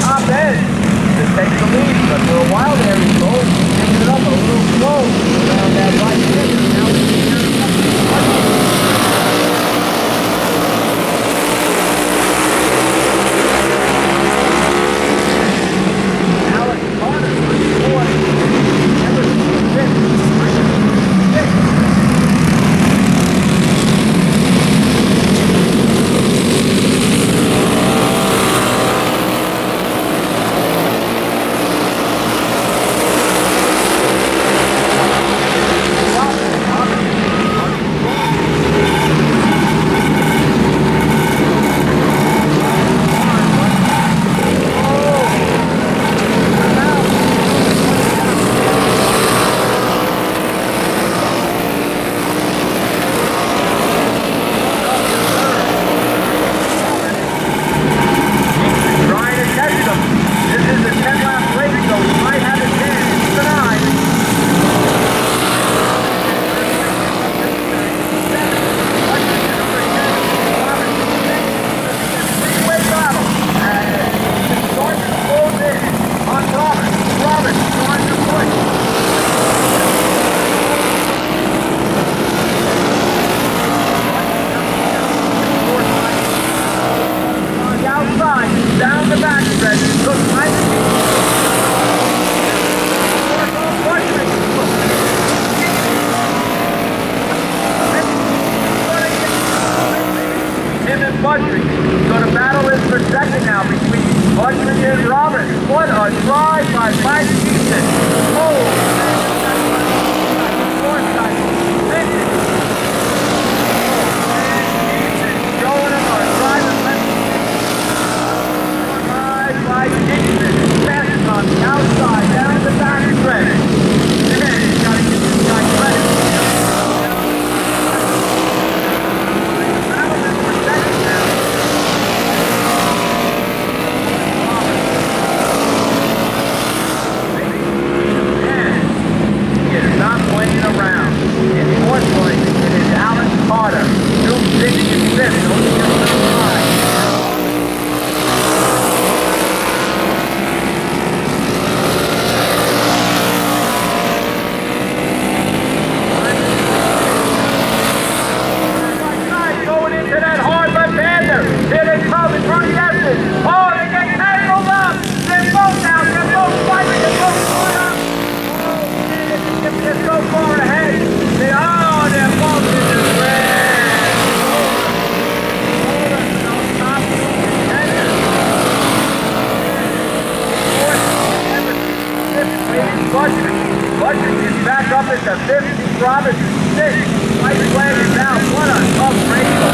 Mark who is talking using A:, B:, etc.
A: top end. Just takes the lead, but for a while there, he's going. the back, Fred. Look, I Tim and So the battle is for second now between Budrick and Roberts. What a drive by Mike Houston. Washington is back up at the 50, Robinson 6. Mike Glenn is now one on top range of